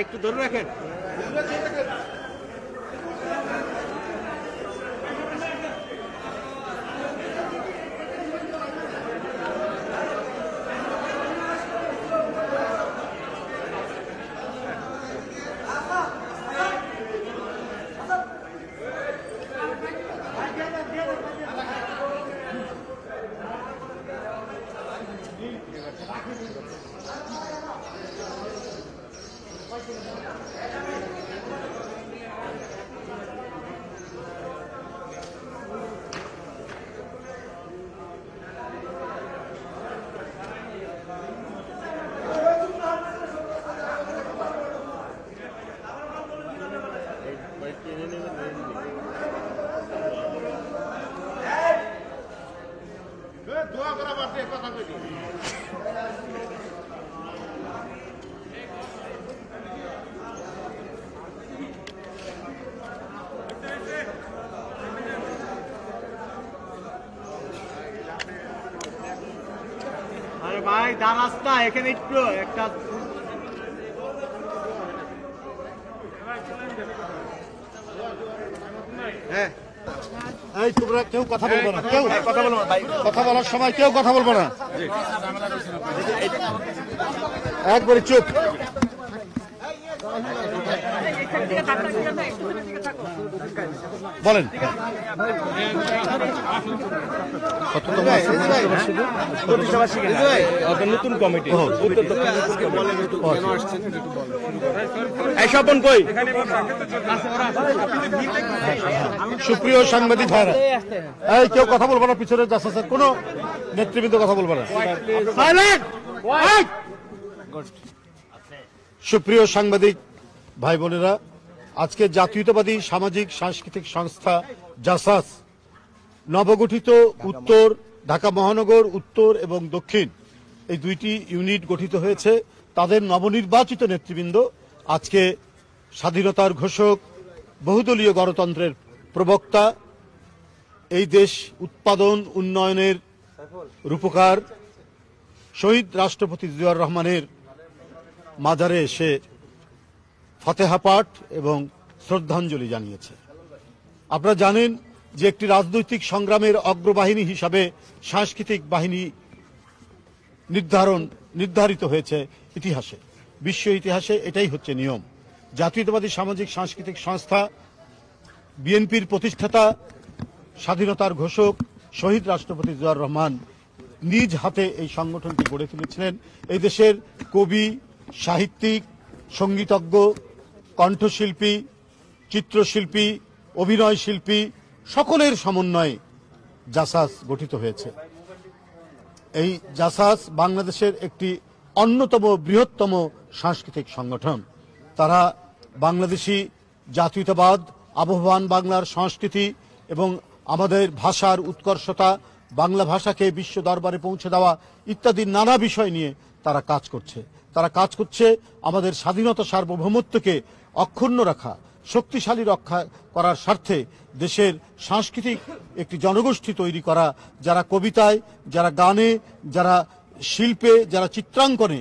একটু ধরে রাখেন আরে ভাই দাঁড়াস আসনা এখানে একটু একটা হ্যাঁ। এই তোমরা কেউ কথা বলব না কেউ কথা বলব না কথা বলার সময় কেউ কথা বলব না। একবারে চুপ। বলেন। নতুন কমিটি। স্বপন কই? সুপ্রিয় সাংবাদিক ভাইরা এই কেউ কথা বলব না পিছনে যাচ্ছে স্যার কোনো নেতৃবৃন্দ কথা বলব না। সুপ্রিয় সাংবাদিক ভাই বোনেরা, আজকে জাতীয়তাবাদী সামাজিক সাংস্কৃতিক সংস্থা জাসাস নবগঠিত উত্তর ঢাকা মহানগর উত্তর এবং দক্ষিণ এই দুইটি ইউনিট গঠিত হয়েছে। তাদের নবনির্বাচিত নেতৃবৃন্দ আজকে স্বাধীনতার ঘোষক, বহুদলীয় গণতন্ত্রের প্রবক্তা, এই দেশ উৎপাদন উন্নয়নের রূপকার, শহীদ রাষ্ট্রপতি জিয়াউর রহমানের মাজারে এসে ফতেহা পাঠ এবং শ্রদ্ধাঞ্জলি জানিয়েছে। আপনারা জানেন যে একটি রাজনৈতিক সংগ্রামের অগ্রবাহিনী হিসাবে সাংস্কৃতিক বাহিনী নির্ধারণ, নির্ধারিত হয়েছে ইতিহাসে। বিশ্ব ইতিহাসে এটাই হচ্ছে নিয়ম। জাতীয়তাবাদী সামাজিক সাংস্কৃতিক সংস্থা, বিএনপির প্রতিষ্ঠাতা, স্বাধীনতার ঘোষক, শহীদ রাষ্ট্রপতি জিয়াউর রহমান নিজ হাতে এই সংগঠনটি গড়ে তুলেছিলেন। এই দেশের কবি, সাহিত্যিক, সঙ্গীতজ্ঞ কণ্ঠশিল্পী, চিত্রশিল্পী, অভিনয় শিল্পী, সকলের সমন্বয়ে জাসাস গঠিত হয়েছে। এই জাসাস বাংলাদেশের একটি অন্যতম বৃহত্তম সাংস্কৃতিক সংগঠন। তারা বাংলাদেশি জাতীয়তাবাদ, আবহমান বাংলার সংস্কৃতি এবং আমাদের ভাষার উৎকর্ষতা, বাংলা ভাষাকে বিশ্ব দরবারে পৌঁছে দেওয়া ইত্যাদি নানা বিষয় নিয়ে তারা কাজ করছে। তারা কাজ করছে আমাদের স্বাধীনতা সার্বভৌমত্বকে অক্ষুণ্ণ রাখা, শক্তিশালী রক্ষা করার স্বার্থে দেশের সাংস্কৃতিক একটি জনগোষ্ঠী তৈরি করা, যারা কবিতায়, যারা গানে, যারা শিল্পে, যারা চিত্রাঙ্কনে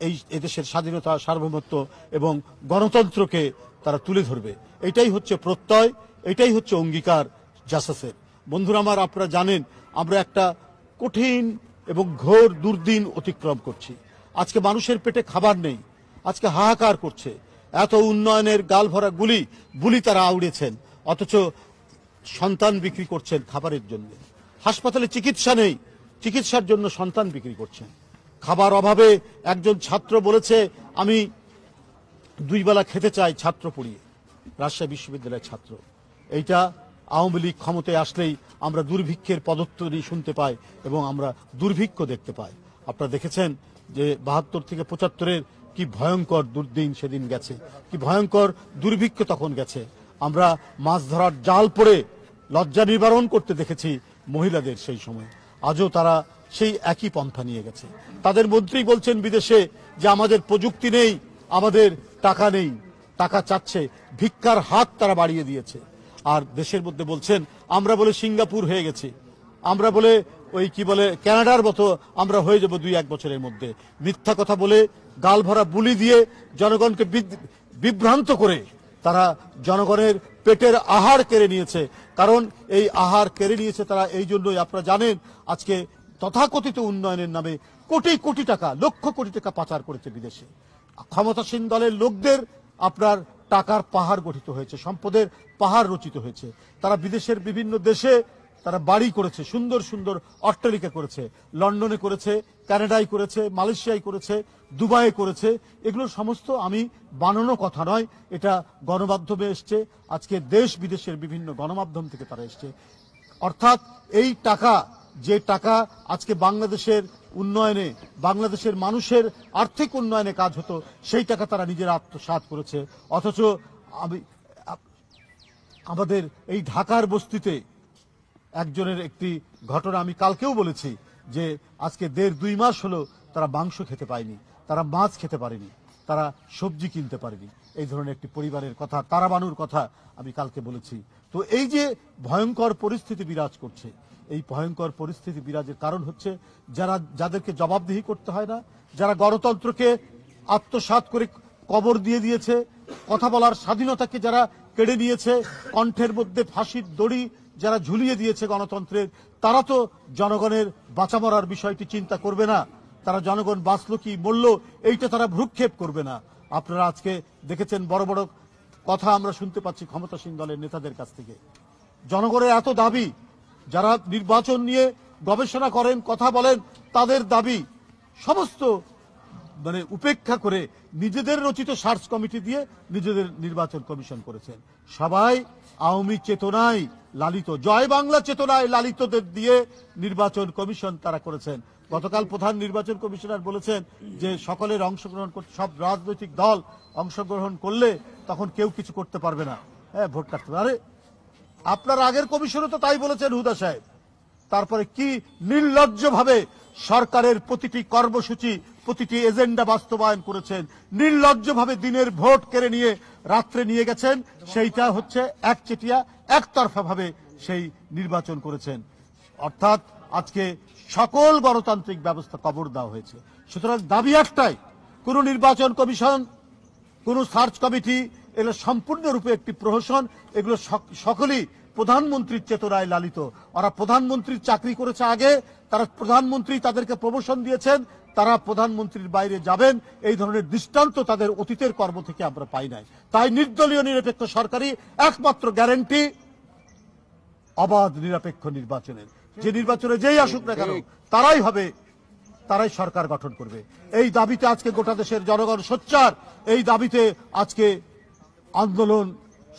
এই এদেশের স্বাধীনতা, সার্বভৌমত্ব এবং গণতন্ত্রকে তারা তুলে ধরবে। এটাই হচ্ছে প্রত্যয়, এটাই হচ্ছে অঙ্গীকার জাসাসের। বন্ধুরা আমার, আপনারা জানেন, আমরা একটা কঠিন এবং ঘোর দুর্দিন অতিক্রম করছি। আজকে মানুষের পেটে খাবার নেই, আজকে হাহাকার করছে। এত উন্নয়নের গাল ভরা গুলি, বুলি তারা আউড়েছেন। অথচ সন্তান বিক্রি করছেন খাবারের জন্য। হাসপাতালে চিকিৎসা নেই, চিকিৎসার জন্য সন্তান বিক্রি করছেন। খাবার অভাবে একজন ছাত্র বলেছে, আমি দুই বেলা খেতে চাই ছাত্র পড়িয়ে। রাজশাহী বিশ্ববিদ্যালয়ের ছাত্র। এইটা আওয়ামী লীগ ক্ষমতায় আসলেই আমরা দুর্ভিক্ষের পদত্তরি শুনতে পাই এবং আমরা দুর্ভিক্ষ দেখতে পাই। আপনারা দেখেছেন যে বাহাত্তর থেকে পঁচাত্তরের কি ভয়ঙ্কর দুর্দিন সেদিন গেছে, কি ভয়ঙ্কর দুর্ভিক্ষ তখন গেছে। আমরা মাছ ধরার জাল পরে লজ্জা নিবারণ করতে দেখেছি মহিলাদের সেই সময়। আজও তারা সেই একই পন্থা নিয়ে গেছে। তাদের মন্ত্রী বলছেন বিদেশে যে আমাদের প্রযুক্তি নেই, আমাদের টাকা নেই, টাকা চাচ্ছে, ভিক্ষার হাত তারা বাড়িয়ে দিয়েছে। আর দেশের মধ্যে বলছেন, আমরা বলে সিঙ্গাপুর হয়ে গেছি, আমরা বলে ওই কি বলে, কানাডার মতো আমরা হয়ে যাব দুই এক বছরের মধ্যে। মিথ্যা কথা বলে গাল ভরা বুলি দিয়ে জনগণকে বিভ্রান্ত করে তারা জনগণের পেটের আহার কেড়ে নিয়েছে। কারণ এই আহার কেড়ে নিয়েছে তারা এই জন্যই। আপনারা জানেন, আজকে তথাকথিত উন্নয়নের নামে কোটি কোটি টাকা, লক্ষ কোটি টাকা পাচার করেছে বিদেশে। ক্ষমতাসীন দলের লোকদের আপনার টাকার পাহাড় গঠিত হয়েছে, সম্পদের পাহাড় রচিত হয়েছে। তারা বিদেশের বিভিন্ন দেশে তারা বাড়ি করেছে, সুন্দর সুন্দর অট্টালিকা করেছে, লন্ডনে করেছে, কানাডায় করেছে, মালয়েশিয়ায় করেছে, দুবাইয়ে করেছে। এগুলো সমস্ত আমি বানানো কথা নয়, এটা গণমাধ্যমে এসছে। আজকে দেশ বিদেশের বিভিন্ন গণমাধ্যম থেকে তারা এসছে। অর্থাৎ এই টাকা, যে টাকা আজকে বাংলাদেশের উন্নয়নে, বাংলাদেশের মানুষের আর্থিক উন্নয়নে কাজ হতো, সেই টাকা তারা নিজের আত্মসাৎ করেছে। অথচ আমি আমাদের এই ঢাকার বস্তিতে একজনের একটি ঘটনা আমি কালকেও বলেছি যে আজকে দেড় দুই মাস হলো তারা মাংস খেতে পায়নি, তারা মাছ খেতে পারেনি, তারা সবজি কিনতে পারেনি। এই ধরনের একটি পরিবারের কথা তারা বানুর কথা আমি কালকে বলেছি। তো এই যে ভয়ঙ্কর পরিস্থিতি বিরাজ করছে, এই ভয়ঙ্কর পরিস্থিতি বিরাজের কারণ হচ্ছে যারা, যাদেরকে জবাবদিহি করতে হয় না, যারা গণতন্ত্রকে আত্মসাৎ করে কবর দিয়ে দিয়েছে, কথা বলার স্বাধীনতাকে যারা কেড়ে নিয়েছে, কণ্ঠের মধ্যে ফাঁসির দড়ি যারা ঝুলিয়ে দিয়েছে গণতন্ত্রের তারা তো জনগণের বাঁচা মরার বিষয়টি চিন্তা করবে না। তারা জনগণ বাঁচলো কি মরল, এইটা তারা ভ্রুক্ষেপ করবে না। আপনারা আজকে দেখেছেন বড় বড় কথা আমরা শুনতে পাচ্ছি ক্ষমতাসীন দলের নেতাদের কাছ থেকে। জনগণের এত দাবি, যারা নির্বাচন নিয়ে গবেষণা করেন, কথা বলেন, তাদের দাবি সমস্ত মানে উপেক্ষা করে নিজেদের রচিত সার্চ কমিটি দিয়ে নিজেদের নির্বাচন কমিশন করেছেন। সবাই আওয়ামী চেতনায়। লালিত। জয় বাংলা চেতনায় লালিতদের দিয়ে নির্বাচন কমিশন তারা করেছেন। গতকাল প্রধান নির্বাচন কমিশনার বলেছেন যে সকলের অংশগ্রহণ করতে, সব রাজনৈতিক দল অংশগ্রহণ করলে তখন কেউ কিছু করতে পারবে না। হ্যাঁ ভোট কাটতে আরে, আপনার আগের কমিশনও তো তাই বলেছেন হুদা সাহেব। তারপরে কি নির্লজ্জভাবে সরকারের প্রতিটি কর্মসূচি প্রতিটি এজেন্ডা বাস্তবায়ন করেছেন। নির্লজ্জভাবে দিনের ভোট কেড়ে নিয়ে রাত্রে নিয়ে গেছেন। সেইটা হচ্ছে একচেটিয়া একতরফা ভাবে সেই নির্বাচন করেছেন। অর্থাৎ আজকে সকল গণতান্ত্রিক ব্যবস্থা কবর দেওয়া হয়েছে। সুতরাং দাবি একটাই, কোন নির্বাচন কমিশন, কোন সার্চ কমিটি, এগুলো সম্পূর্ণরূপে একটি প্রহসন, এগুলো সক- সকলেই প্রধানমন্ত্রীর চেতনায় লালিত। ওরা প্রধানমন্ত্রীর চাকরি করেছে আগে, তারা প্রধানমন্ত্রী তাদেরকে প্রমোশন দিয়েছেন, তারা প্রধানমন্ত্রীর বাইরে যাবেন। এই ধরনের দৃষ্টান্ত তাদের অতীতের কর্ম থেকে আমরা পাই নাই। তাই নির্দলীয় নিরপেক্ষ সরকারি একমাত্র গ্যারেন্টি অবাধ নিরপেক্ষ নির্বাচনের। যে নির্বাচনে যেই আসুক না কেন, তারাই হবে, তারাই সরকার গঠন করবে। এই দাবিতে আজকে গোটা দেশের জনগণ সোচ্চার। এই দাবিতে আজকে আন্দোলন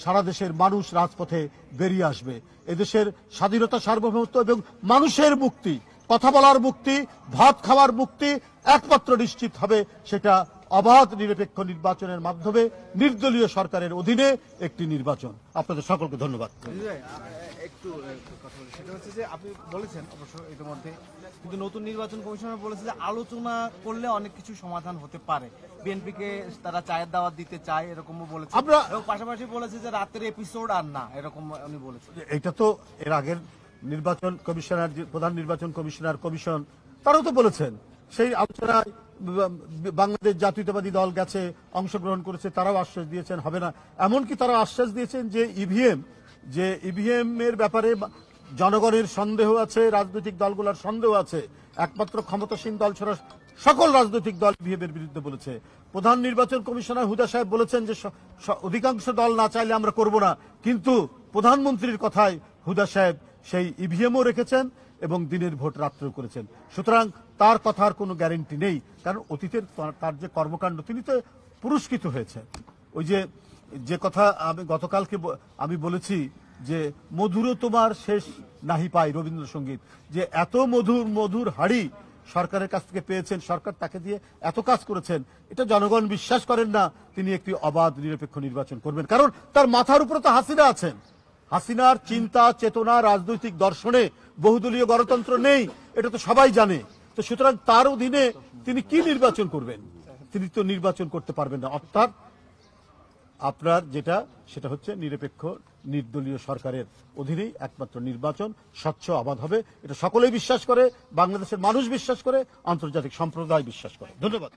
সারা দেশের মানুষ রাজপথে বেরিয়ে আসবে। এদেশের স্বাধীনতা সার্বভৌমত্ব এবং মানুষের মুক্তি, কথা বলার মুক্তি, ভাত খাওয়ার মুক্তি একমাত্র নিশ্চিত হবে সেটা অবাধ নিরপেক্ষ নির্বাচনের মাধ্যমে নির্দলীয় সরকারের অধীনে একটি নির্বাচন। আপনাদের সকলকে ধন্যবাদ। একটু কথা বলি। সেটা হচ্ছে যে আপনি বলেছেন অবশ্য ইতিমধ্যে কিন্তু নতুন নির্বাচন কমিশনার বলেছে যে আলোচনা করলে অনেক কিছু সমাধান হতে পারে। বিএনপিকে তারা চায়ের দাওয়াত দিতে চায় এরকমও বলেছে। আমরা- পাশাপাশি বলেছে যে রাতের এপিসোড আর না এরকম উনি বলেছেন। এটা তো এর আগের নির্বাচন কমিশনার প্রধান নির্বাচন কমিশনার কমিশন তারাও তো বলেছেন। সেই আলোচনায় বাংলাদেশ জাতীয়তাবাদী দল গেছে অংশগ্রহণ করেছে তারাও আশ্বাস দিয়েছেন হবে না। এমনকি তারা আশ্বাস দিয়েছেন যে ইভিএম যে ইভিএম এর ব্যাপারে জনগণের সন্দেহ আছে, রাজনৈতিক দলগুলোর সন্দেহ আছে। একমাত্র ক্ষমতাসীন দল ছাড়া সকল রাজনৈতিক দল ইভিএম এর বিরুদ্ধে বলেছে। প্রধান নির্বাচন কমিশনার হুদা সাহেব বলেছেন যে অধিকাংশ দল না চাইলে আমরা করব না। কিন্তু প্রধানমন্ত্রীর কথায় হুদা সাহেব সেই ইভিএমও রেখেছেন এবং দিনের ভোট রাত্রেও করেছেন। সুতরাং তার কথার কোনো গ্যারেন্টি নেই। কারণ অতীতের তার- তার যে কর্মকাণ্ড, তিনি তো পুরস্কৃত হয়েছে ওই যে যে কথা আমি গতকালকে আমি বলেছি যে মধুরও তোমার শেষ নাহি পাই রবীন্দ্রসঙ্গীত। যে এত মধুর মধুর হাড়ি সরকারের কাছ থেকে পেয়েছেন, সরকার তাকে দিয়ে এত কাজ করেছেন, এটা জনগণ বিশ্বাস করেন না, তিনি একটি অবাধ, নিরপেক্ষ নির্বাচন করবেন। কারণ তার মাথার উপরে তো হাসিনা আছেন। হাসিনার চিন্তা, চেতনা, রাজনৈতিক দর্শনে বহুদলীয় গণতন্ত্র নেই, এটা তো সবাই জানে। তো সুতরাং তার অধীনে তিনি কি নির্বাচন করবেন? তিনি তো নির্বাচন করতে পারবেন না। অর্থাৎ আপনার যেটা, সেটা হচ্ছে নিরপেক্ষ, নির্দলীয় সরকারের অধীনেই একমাত্র নির্বাচন, স্বচ্ছ অবাধ হবে। এটা সকলেই বিশ্বাস করে, বাংলাদেশের মানুষ বিশ্বাস করে, আন্তর্জাতিক সম্প্রদায় বিশ্বাস করে। ধন্যবাদ।